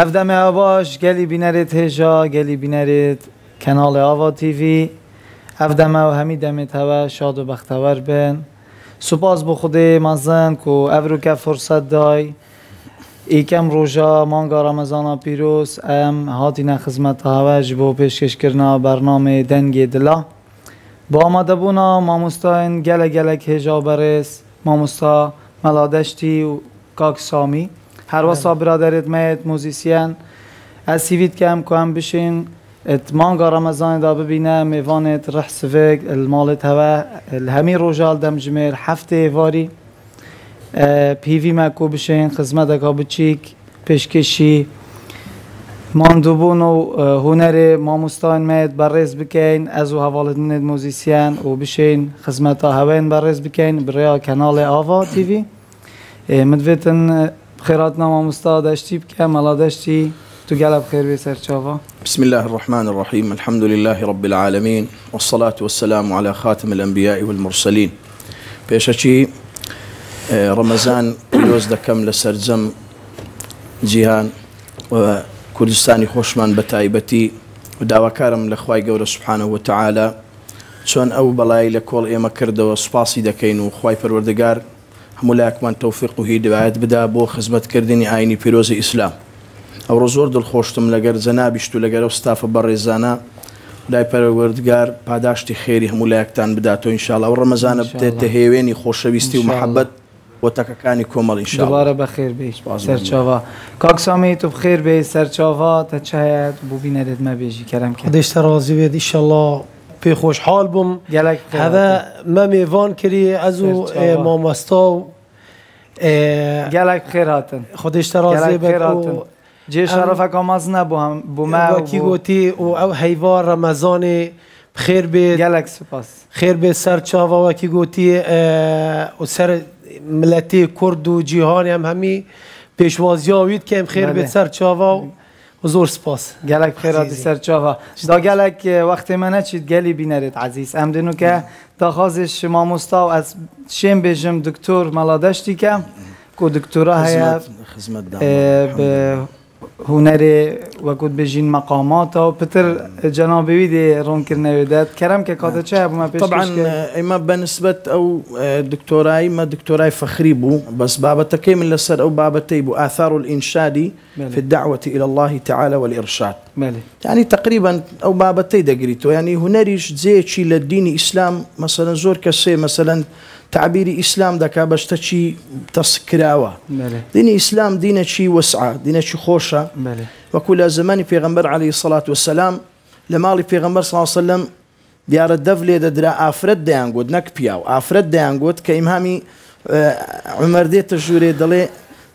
آباش گلی گلی binərit گلی گلی کنال کنال تیوی تیوی می و همی دمی شاد و و بختور بین سپاس به خود مزن که رو که فرصت دای یکم روژا مانگا رمضان پیروز ام هاتی خدمت هوش بو پیشکش کرنا برنامه دنگ دلا با آمده بونا ماموستا این گله گلک هجا برس ماموستا ملادشتی و کاک سامی هر هەروەسا از موزیسیان از سیویت که کم بشین مانگا ڕەمەزانیدا رح میێوانێت المال ماڵێت همین روژال دم دەمژمێر هفته واری پیوی مکو بشین اکا بچیک پێشکشی ماندووبوون و هوەرێ میت بەڕێز بکن از و حوالت منت موزیسین و بشین ها هوین بررز بکن برای کنال آوا تیوی مدویتن خيرات نما مستاد اشتي بك ملا داشتی تو گلب بسر شوفا بسم الله الرحمن الرحيم الحمد لله رب العالمين والصلاة والسلام على خاتم الأنبياء والمرسلين بيشتي اه، رمضان پیرۆز دەکەم لە سرجەم جیهان و کوردستانی خۆشمان بە تایبەتی و داواکارم لە خی گەورە سوبحانە و تعاالە چۆن ئەو بەڵای لە کۆڵ ئێمە کردەوە سوپاسی دەکەین و خی پەروەردەگار هەموو لایکمان تەوفق و هی دوایەت بدا بۆ خزمەتکردنی ئاینی پیرۆزی ئیسلام ئەوڕۆ زۆر دڵخۆشتم لەگەر جەنابیشت و لەگەرە ستافە بە ڕێزانە لای پەروەردگار پاداشتی خێری هەموو لایەکتان بداتەوە ئینشاالله و ڕەمەزانە بێتە هێوێنی خۆشەویستی و محەبەت وەتەکەەکانی کۆمەڵی شبارە بە خێر بێش سەرچاوا کاکسامی تو خێر بێ سەرچاوا تە چایەت بووبینەرێت مە بێژی کەرم کە دەشتە ڕازی وێت ئیشەڵە پی خوشحال بم کری از او ماماستا و مامەستا و گەلک خێراتن خودشتە ڕازێ نبو هم بو ما و کی گوتی و او حیوار رمضان خیر به بله. گەلک سپاس سر چاوا سەر کی گوتی سەر ملەتی کورد و جیهانی پیشوازی هاوید که کەم خیر به سەر چاوا و حضور سپاس گلک خیرات سرچاوا دا گلک وقت من چید گلی بینرد عزیز امدنو که دا خوازش شما مستا از شم بجم دکتور ملا داشتی که که دکتورا هیا خدمت هنر وکود بجین مقامات او پتر جنابوی دی رون کرنه داد کرم که کاته چه ما پیش طبعا ایما بنسبه او دكتوراي ما دكتوراي فخري بو بس بابتكي من لسر او بابتي بو اثار الانشاد في الدعوه الى الله تعالى والارشاد مالي. يعني تقريبا او بابتي دقريتو يعني هنريش زي شي للدين الاسلام مثلا زور كسي مثلا تعبيري إسلام دكا باش تشي تسكراوا ديني إسلام دينة شي وسعة دينة شي خوشة وكل زمان في غنبر عليه الصلاة والسلام لما لي في غنبر صلى الله عليه وسلم ديار الدفلة دادرا آفرد ديانقود نك بياو آفرد ديانقود كإمهامي آه عمر دي تجوري دلي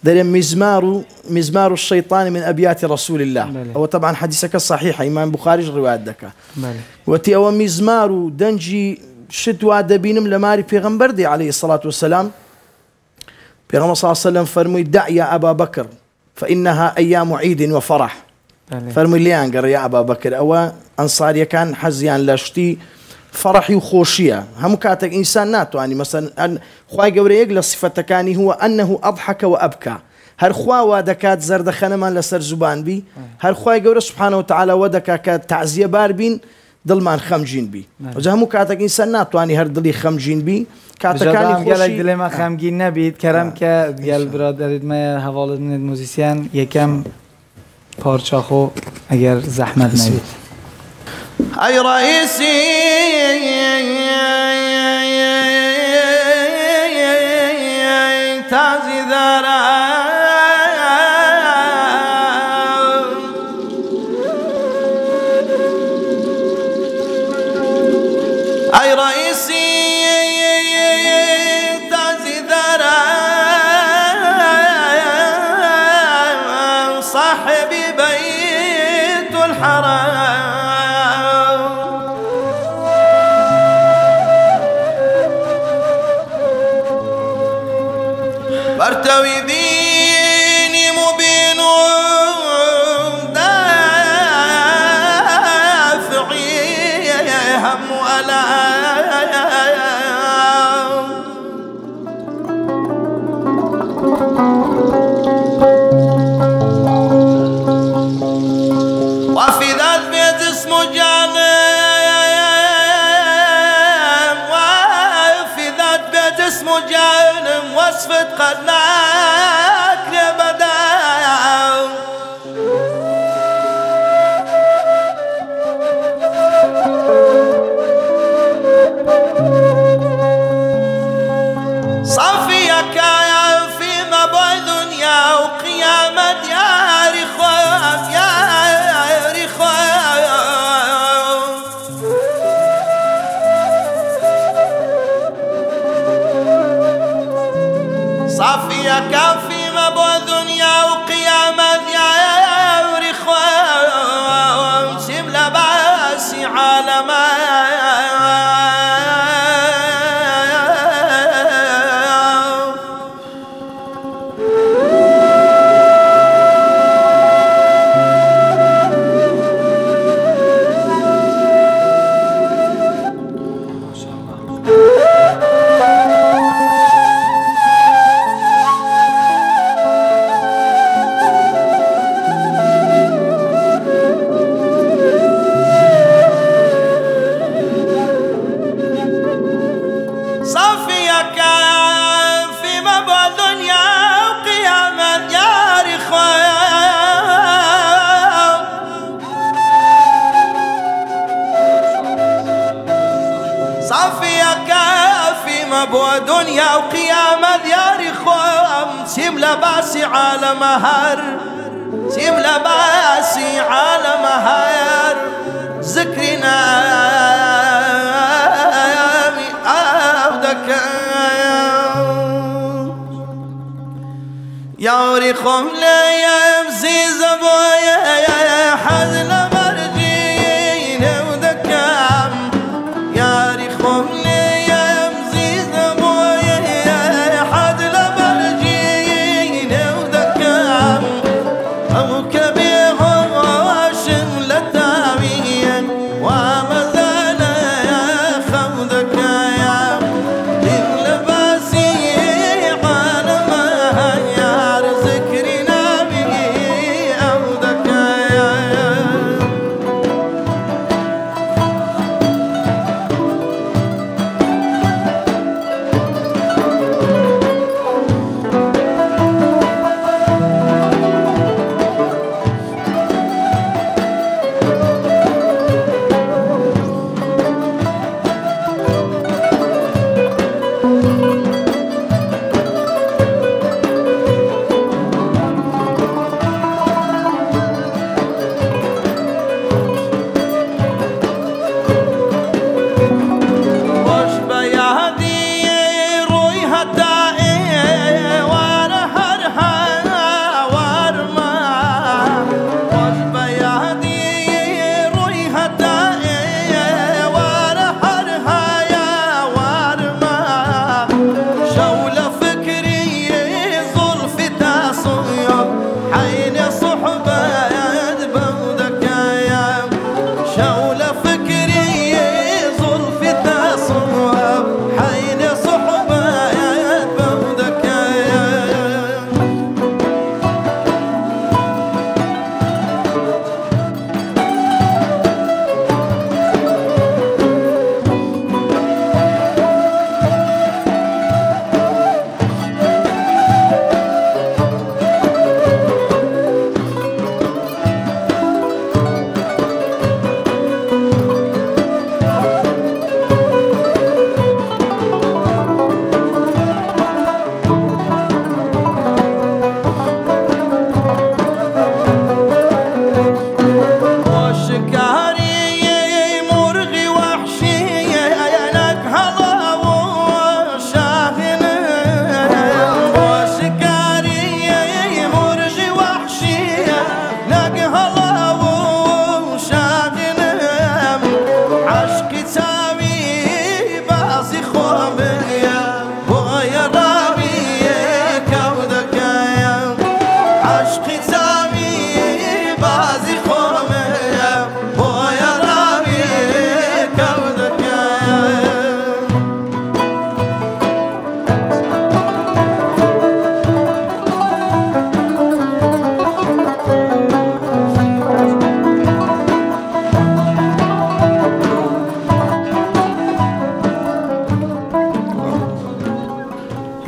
دري مزمارو مزمارو الشيطان من ابيات رسول الله هو طبعا حديثك الصحيح امام بخاري الروايه دكا وتي او مزمارو دنجي شت وا دەبینم لە ماری پێغمبەردی عليه الله عليه وسلم فرمي دع يا أبا بكر فإنها أيام عيد وفرح فەرمووی لیان گەڕ یا ئابا بەکر ئەوە ئەنساریەکان حەزیان لەشتی فەڕحی و خۆشیە هەموو کاتێک خواي قوري يقل خی گەورەیەک لە سفەتەکانی هوە ئەنه ئەضحەکەەوە ئەبکە هەرخواوا دەکات زەردەخەنەمان لەسەر زوبانبی اه. هەرخوای هر خواي تعالەوە سبحانه وتعالى تعزیە بار باربين دڵمان جین بی بله. ئەوجا هەموو کاتەکەین سەر ناتوانانی هەر دڵی جین بی کاتەکانی گەلک دلێمە خەمگین کرم که بله. کە برادرید برادێتمەیە هەواڵت منێت موزیسیان یەکەم پارچاخۆ ئەگەر زەحمەت نبید. ئەی رئیسی كافي ما بو دنيا وقيامة ديار خوام سيم لباسي على مهر سيم لباسي على مهر ذكرنا يا وريخهم لا يمزي زبايا حزنا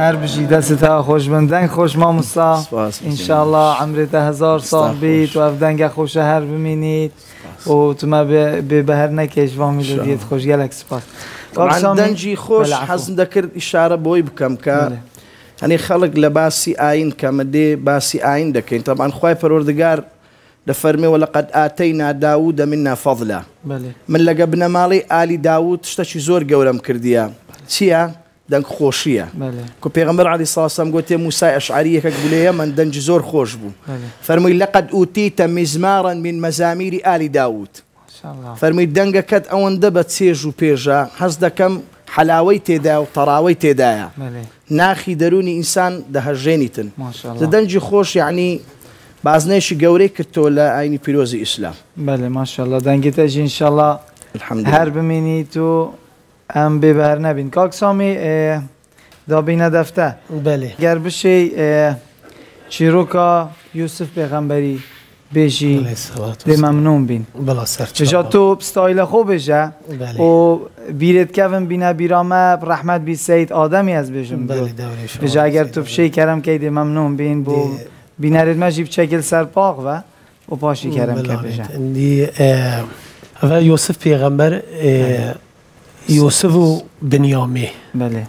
هر بشی دست تا خوش بندنگ خوش ما مسا انشالله عمر ده هزار سال بیت و افدنگ خوش هر بمینید و تو ما به بهر نکش و وامی خوش گلک سپاس طبعا دنجي خوش حزم ذكر إشارة بوی بکم كا هنی خلق لباسی آین كما دي باسي آين دكين طبعا خواي فروردقار دفرمي ولقد آتينا داود منا فضلا بلي. من لقبنا مالي آلي داود شتشي زور قولم كرديا تيا دنگ خوشية كو پیغمبر علی صلی الله علیه و سلم موسی اشعریه که گفته زور خوش بو فرمی لقد أوتيت مزمارا من مزامير آل داوود فرمی دنگ کد أون دبت سیج بيجا پیجا كم دکم حلاویت دا و طراویت دا ناخی درونی انسان ده جنیتن دنگ خوش يعني یعنی بعض نیش بيروزي کرد تو ل اینی پیروزی اسلام إن شاء الله الحمد لله هرب مني تو ام ببر نبین کاک سامی دا بینه دفته بله گر بشی چیروکا یوسف پیغمبری بشی به ممنون بین بلا سر بجا تو ستایل خوب بشه بله. و بیرد کفم بینه بیرامه رحمت بی سید آدمی از بشم بله اگر تو بشی کرم که ده ممنون بین بو بینه مجیب چکل سر پاق و و پاشی کرم که بله و یوسف پیغمبر بله. یوسف و بنیامی بله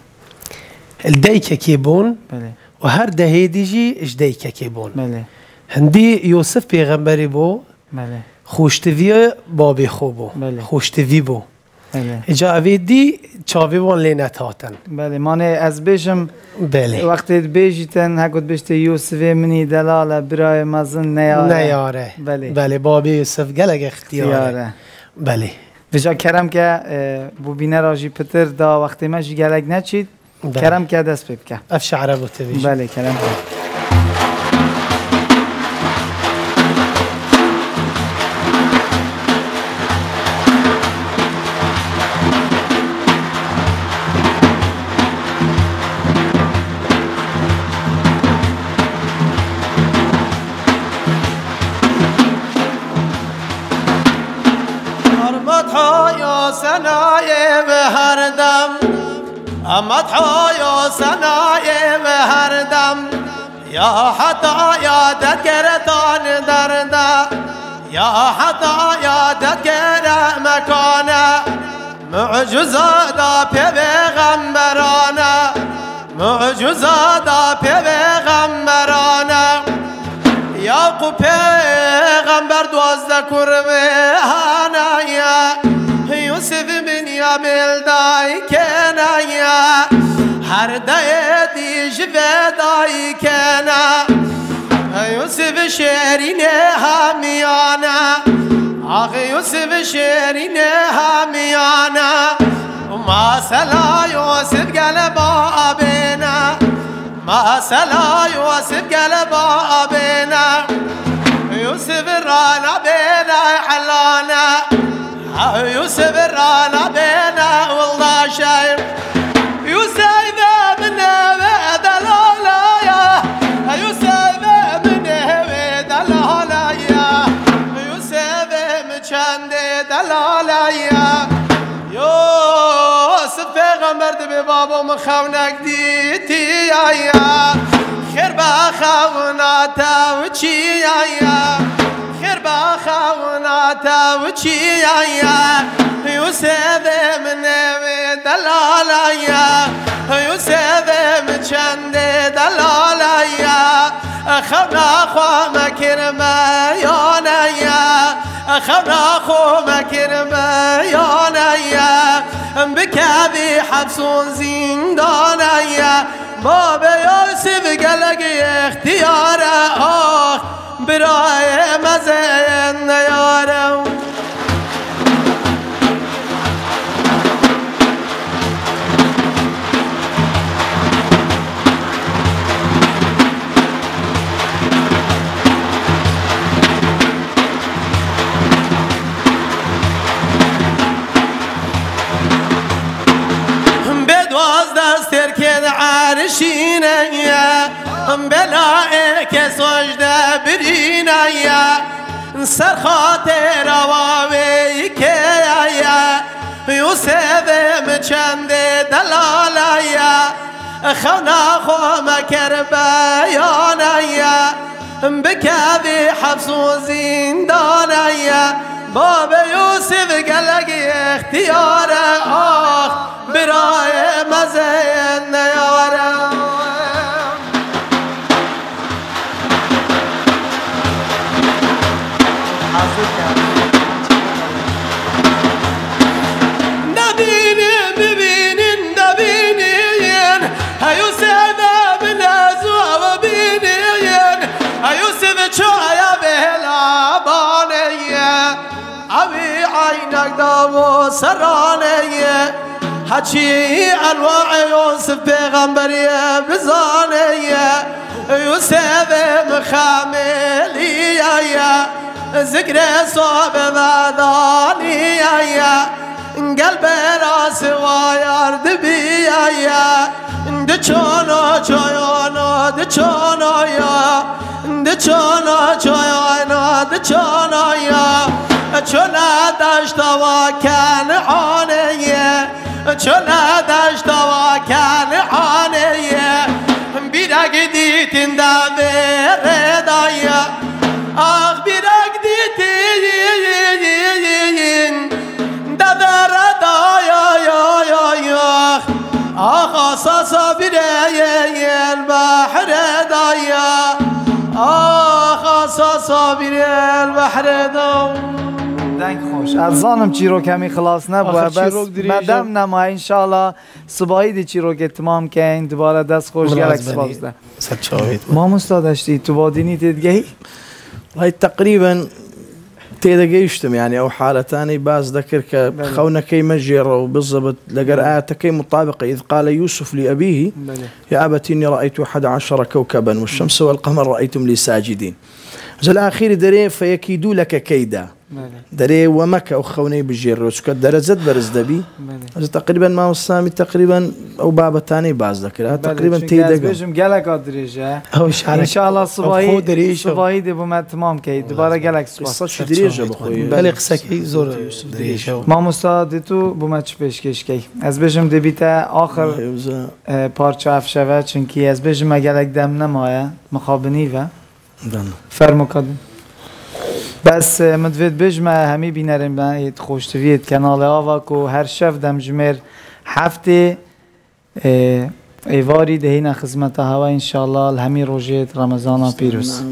الدیکه که بون بله و هر دهی دیجی اش دیکه که بون بله هندی یوسف پیغمبری بو بله خوشتوی بابی خوبو بله خوشتوی بو بله اجا ویدی چاوی وان لی تاتن بله مانه از بشم بله وقتی بشتن هکوت بشته یوسف منی دلاله برای مزن نیاره نیاره بله بله بابی یوسف گلگ اختیاره بله ویژا کرم که بینه راجی پتر دا وقتی من جگلک نچید کرم که دست پیب که اف شعره بوده بله کرم حايو سناي بهردم أما حايو سناي بهردم يا حتى يا تذكرتان دردا يا حتى يا تذكر مكانه معجزة دا بيغمبرانه معجزة دا بيغمبرانه شعرنا هميانا آخ يوسف شعرنا هميانا وما سلا يوسف قلبا أبينا ما سلا يوسف قلبا أبينا يوسف رانا بينا حلانا آه يوسف رانا وچیایا خیر با آیا؟ وچیایا یوسف من یو یوسف من چند دلالایا خب نخوا مکرم یا نیا خب نخوا مکرم یا نیا بك أبي حبسون زندانية باب يوسف قلق اختياره آخ براي مزين يارم باز دست ترکد عرشینه بلا که سجده برینه سر خاطر آوی که یوسفم چند دلاله خونا خو مکر بیانه بكاذي حبس وزندانية بابا يوسف قلق اختياره اخ براي مزين يا ورا سرانه حچی الواع یوسف پیغمبری بزانه یوسف مخاملی ذکر صوب مدانی قلب راس ویارد بی ده چایانا ده یا ده چایانا ده یا چون دشت و کن آنه چون دشت و کن صابر البحر دام از زانم رو کمی خلاص نبود بس مدام نما انشالله صبایی دی چی رو که تمام کن دوباره دست خوش گرک سپاس ده ما مستادشتی تو بادینی تیدگهی؟ وای تقریبا تيدا گیشتم یعنی او حاله ثاني باز ذكر خونا و بالضبط لگر لقراءات کی مطابقه اذ قال يوسف لابيه يا ابت اني رايت حد عشر و الشمس و القمر رأیتم لی ساجدین جل ئاخیری دەرێ فەیەکی لك كيدا کەیدا دەرێ وەمەکە ئەو خەونەی بژێڕۆ چکە دەرەزت بەرز ما تقریبن تقريبا او بابا تاني باز دەکرات تقریبن تی دەگەژم گەلێکا درێژە ئەوشانشاڵە سوایی دەریش بایی دەبوومە تمامکەی دوبارە گەلێک درێژە بخۆی بەێ قسەکەی زۆر درێژە مامۆستا دیت و بوومە چ پێشکەشکەی از بێژم دەبیتە آخر پارچە ئەفشەوە چونکی ئەس بێژمە گەلێک دەم نەمایە مخابنیە فرموکادم بس مدوید بجمه ما همی بینرم باید ایت خوشتویت کانال آوا کو هر شف دم جمر هفته ایواری دهینا خدمت هوا انشالله همی روژیت رمضان پیروز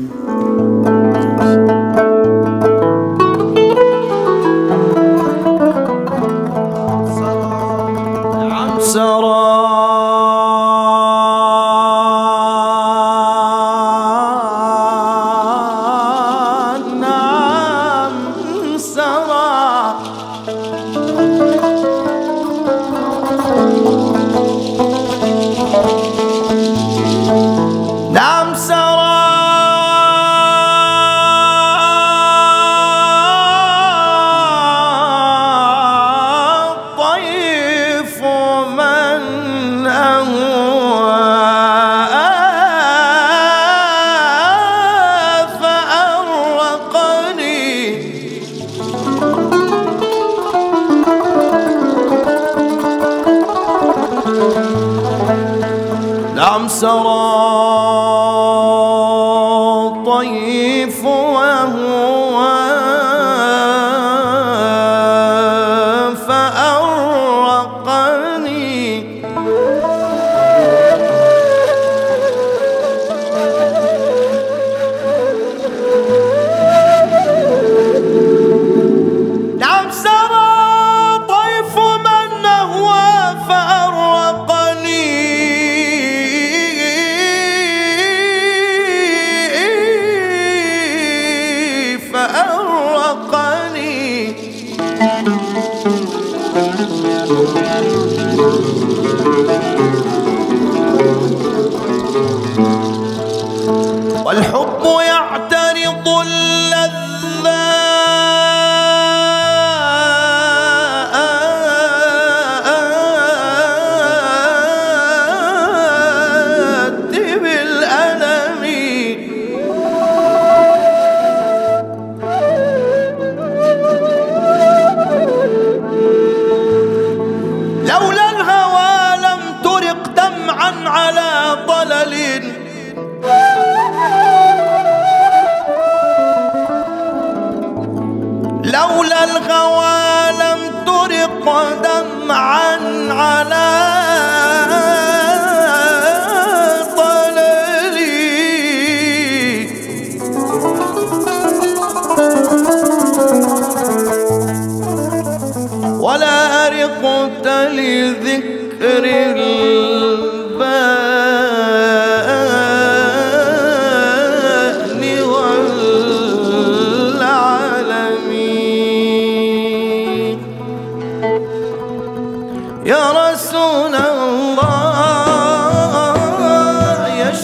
الغوالم ترق دمعا على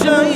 شيء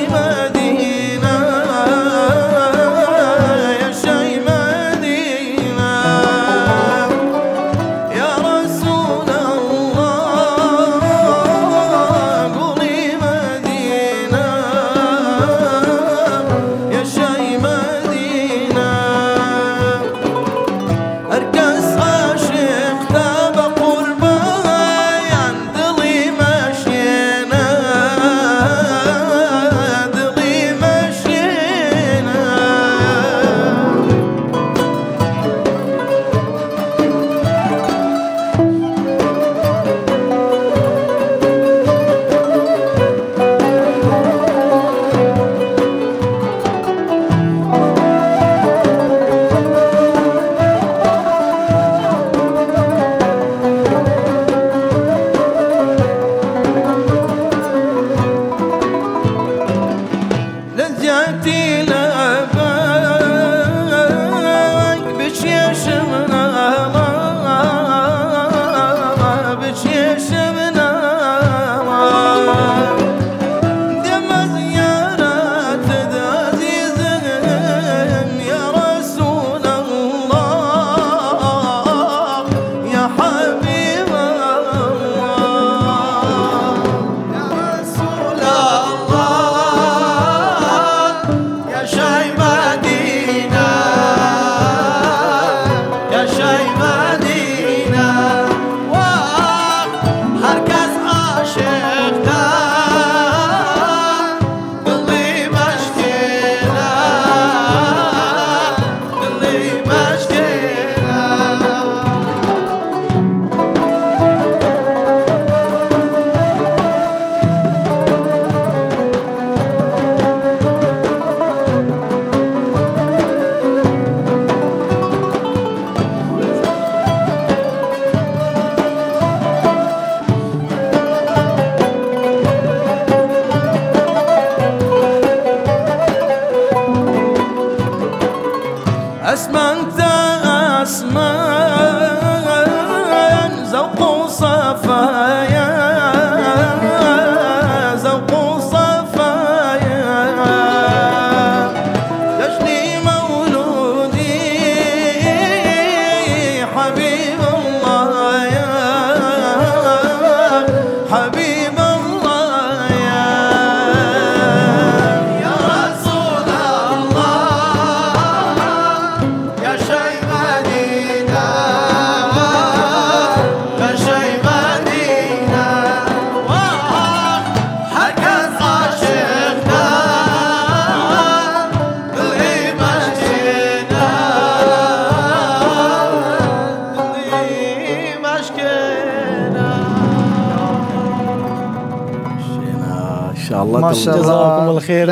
ماشاءالله جزاكم الخير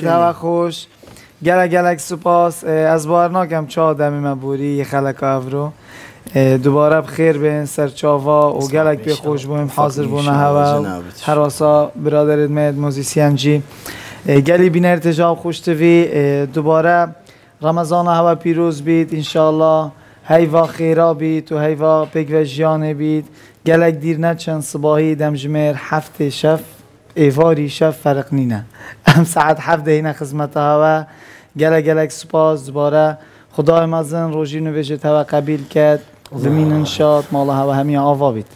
دنگ خوش گلک گلک سپاس از بارناکم چا دمی مبوری خلق افرو دوباره بخیر بین سر چاوا و گلک به خوش بویم حاضر بونه هوا هراسا برادر ادمید موزیسی جی گلی بین ارتجاب خوش توی دوباره رمضان هوا پیروز بید انشالله هیوا خیرا بید و هیوا پگوه و جیانه بید گلک دیر نچن صباحی دمجمر هفت شفت ئێواری فرق نینه ام ساعت خدمت حەف دەینە خزمەتەوە گەلە گەلک سپاس خدا خدای روژی ڕۆژی نوێژێتەوە قبیل کرد زمین شاد مالا و همین آوا بیت.